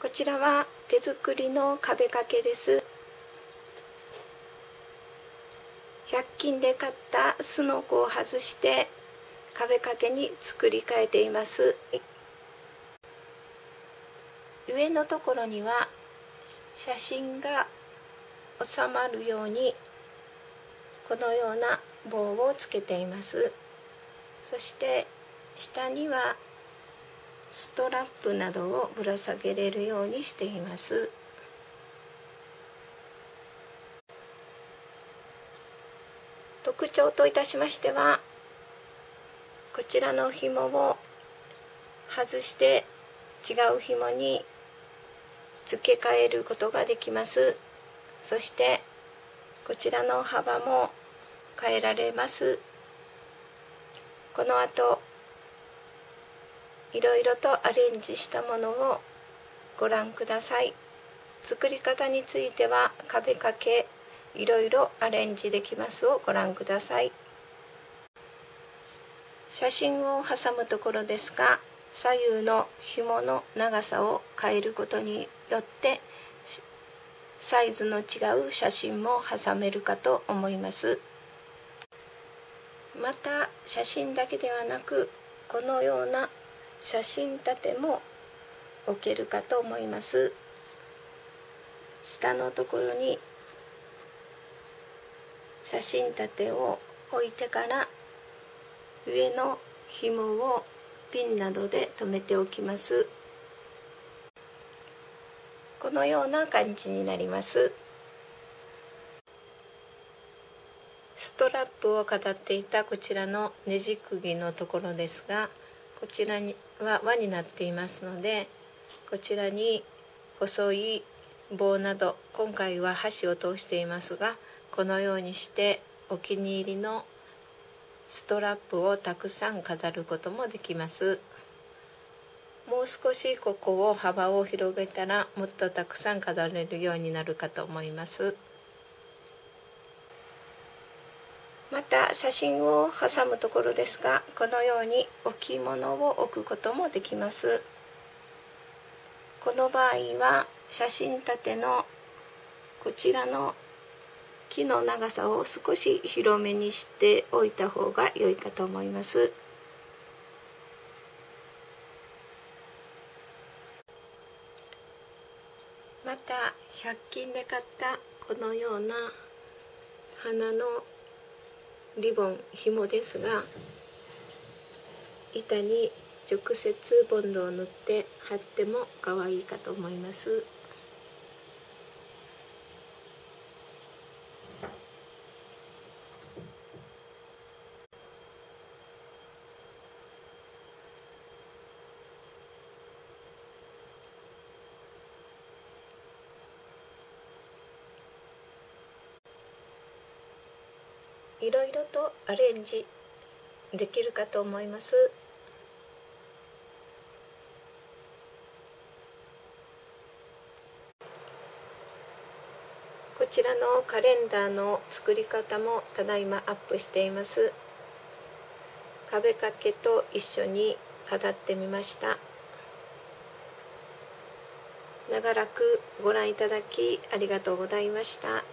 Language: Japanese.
こちらは手作りの壁掛けです。100均で買ったすのこを外して壁掛けに作り変えています。上のところには写真が収まるようにこのような棒をつけています。そして下にはストラップなどをぶら下げれるようにしています。特徴といたしましてはこちらの紐を外して違う紐に付け替えることができます。そしてこちらの幅も変えられます。この後いろいろとアレンジしたものをご覧ください。作り方については壁掛けいろいろアレンジできますをご覧ください。写真を挟むところですが左右の紐の長さを変えることによってサイズの違う写真も挟めるかと思います。また写真だけではなくこのような写真立ても置けるかと思います。下のところに写真立てを置いてから上の紐をピンなどで留めておきます。このような感じになります。ストラップを飾っていたこちらのねじ釘のところですがこちらには輪になっていますのでこちらに細い棒など今回は箸を通していますがこのようにしてお気に入りのストラップをたくさん飾ることもできます。もう少しここを幅を広げたらもっとたくさん飾れるようになるかと思います。また写真を挟むところですがこのように置物を置くこともできます。この場合は写真立てのこちらの木の長さを少し広めにしておいた方が良いかと思います。また100均で買ったこのような花のリボン紐ですが板に直接ボンドを塗って貼っても可愛いかと思います。いろいろとアレンジできるかと思います。こちらのカレンダーの作り方もただいまアップしています。壁掛けと一緒に飾ってみました。長らくご覧いただきありがとうございました。